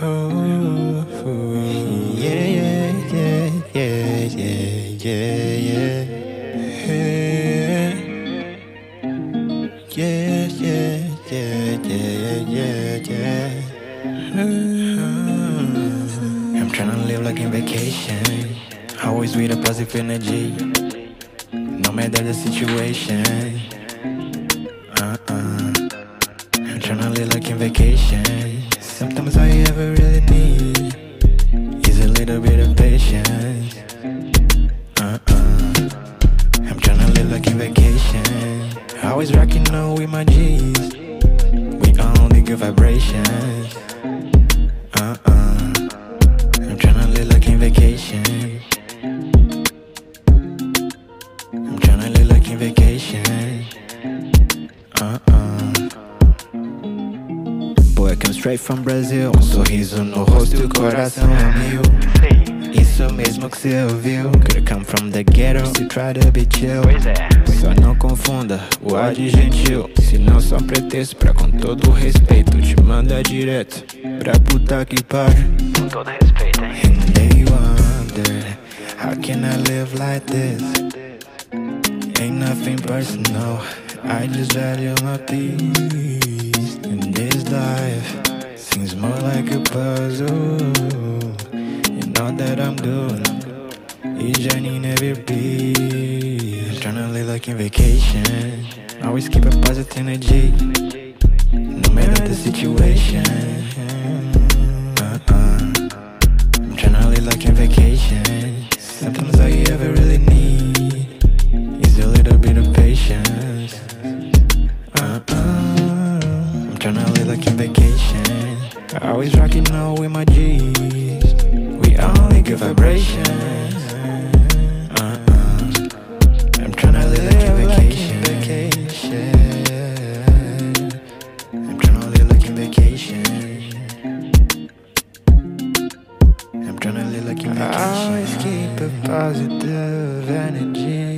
Oh. Yeah, yeah, yeah, yeah, yeah, yeah. I'm tryna live like in vacation. Ever really need is a little bit of patience. Uh-uh. I'm tryna live like in vacation. Always rocking on with my G's. We only good vibrations. Straight from Brazil. Um sorriso no rosto e o coração é mil. Isso mesmo que cê ouviu. Could come from the ghetto se try to be chill. Pois é. Só não confunda o ar de gentil. Se não só pretexto pra com todo o respeito te manda direto pra puta que pariu. Com todo respeito, hein? And they wonder how can I live like this? Ain't nothing personal. I just value my peace. That I'm doing is journeying every beat. Tryna live like in vacation. Always keep a positive energy, no matter the situation. Uh-uh. I'm tryna live like in vacation. Sometimes all you ever really need is a little bit of patience. Uh-uh. I'm tryna live like in vacation. Always rocking out with my G's. Only good vibrations. Uh-uh. I'm tryna live like in vacation. I'm tryna live like in vacation. I'm tryna live like in vacation. I always keep a positive energy.